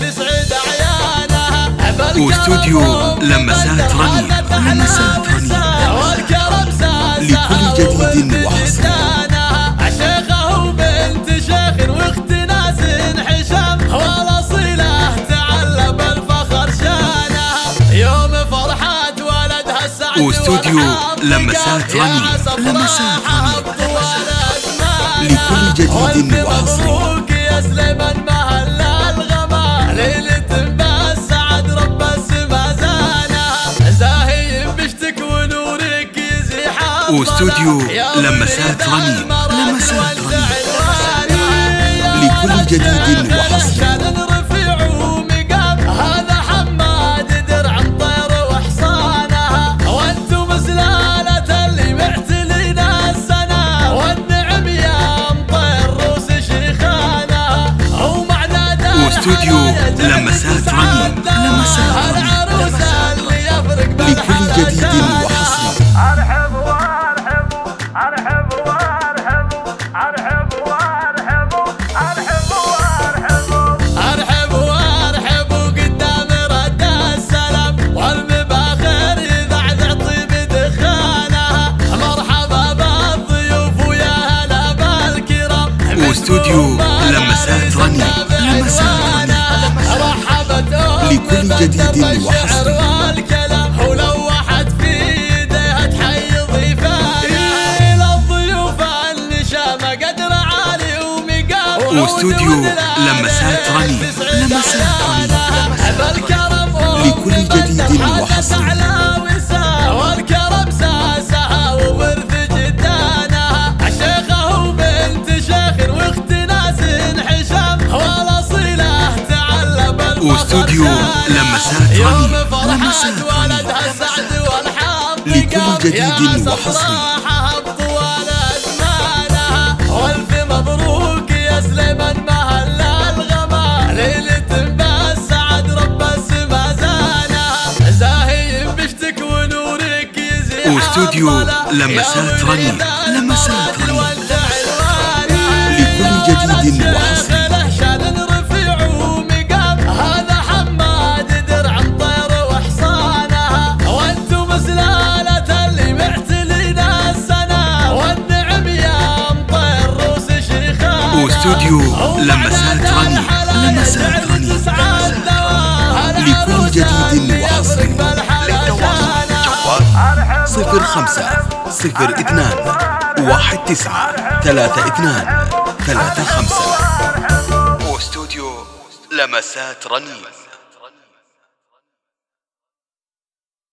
تسعد عيانها واستوديو لمسات رنين لمسات رنين واستوديو لمسات. عسى لمسات أزمانها. لكل جديد وحصري. مبروك يا سليمان مهل الغما ليلة بالسعد رب السما زانها زاهي بشتك ونورك يزيح واستوديو لمسات رنين. لمسات رنين. لكل جديد وحصري. لمسات. سعادة. لمسات يفرق لكل جديد. وحصري وأرحب أرحب وأرحب أرحب وأرحب قدام رد السلام والمباخر يذعذع طيب دخانها مرحبا بالضيوف ويا هلا بالكرام واستوديو قدر عالي ومقام وأستوديو لمسات رنين. لمسات رنين. بالكرم واستوديو. لمسات رنين. فرحت لمسات رنين. والحظ لكل. جديد وحصري. والف مبروك يا سليمان الغما ليلة بالسعد واستوديو لمسات رنين. لمسات رنين. لكل جديد وحصري. صفر خمسة صفر اثنان واحد تسعة ثلاثة اثنان ثلاثة خمسة واستوديو لمسات رنين